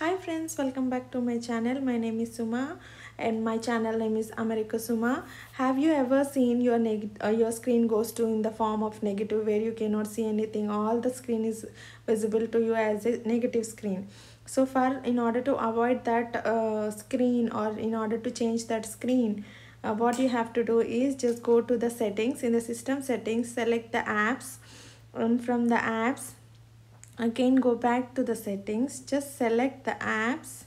Hi friends, welcome back to my channel. My name is Suma and my channel name is America Suma. Have you ever seen your uh, your screen goes to in the form of negative where you cannot see anything? All the screen is visible to you as a negative screen. So far, in order to avoid that uh, screen or in order to change that screen, uh, what you have to do is just go to the settings in the system settings, select the apps, and from the apps again go back to the settings. Just select the apps.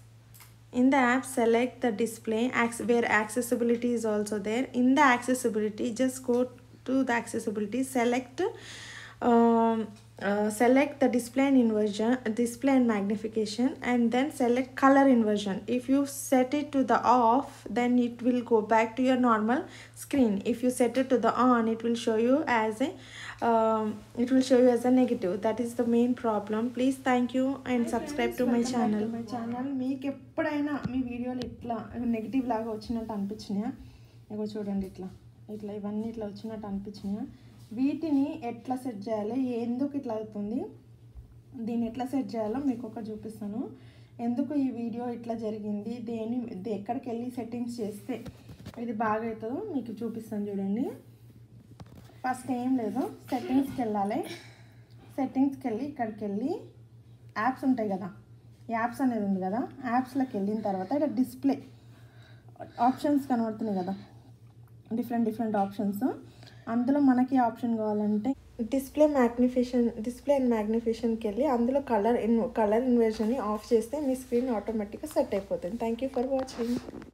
In the app select the display. Where accessibility is also there. In the accessibility just go to the accessibility. Select um, uh, select the display and inversion display and magnification and then select color inversion if you set it to the off then it will go back to your normal screen if you set it to the on it will show you as a um, it will show you as a negative that is the main problem please thank you and subscribe to my channel my channel మీకు ఎప్పుడైనా మీ వీడియోలు ఇట్లా negative లాగా వచ్చినట్టు అనిపించినాయా ఇగో చూడండి ఇట్లా ఇట్లా ఇవన్నీ ఇట్లా వచ్చినట్టు అనిపించినాయా వీటిని ఎట్లా సెట్ చేయాలి? ఎందుకు ఇట్లా అవుతుంది? దీన్ని ఎట్లా సెట్ చేయాలో మీకు ఒక చూపిస్తాను. ఎందుకు ఈ వీడియో ఇట్లా జరిగింది? దేని దే- ఎక్కడికి వెళ్ళి సెట్టింగ్స్ చేస్తే ఇది బాగా అవుతుందో మీకు చూపిస్తాను చూడండి. ఫస్ట్ ఏం లేదు. సెట్టింగ్స్కి వెళ్ళాలి. సెట్టింగ్స్కి వెళ్ళి ఇక్కడికి వెళ్ళి యాప్స్ ఉంటాయి కదా. యాప్స్ అనేది ఉంది కదా. యాప్స్లోకి వెళ్ళిన తర్వాత ఇక్కడ డిస్ప్లే ఆప్షన్స్ కనబడుతున్నాయి కదా. డిఫరెంట్ డిఫరెంట్ ఆప్షన్స్ అందులో మనకి ఆప్షన్ కావాలంటే డిస్ప్లే మ్యాగ్నిఫికేషన్ డిస్ప్లే అండ్ మ్యాగ్నిఫిషన్కి వెళ్ళి అందులో కలర్ ఇన్ కలర్ ఇన్వర్జన్ని ఆఫ్ చేస్తే మీ స్క్రీన్ ఆటోమేటిక్గా సెట్ అయిపోతుంది. Thank you for watching.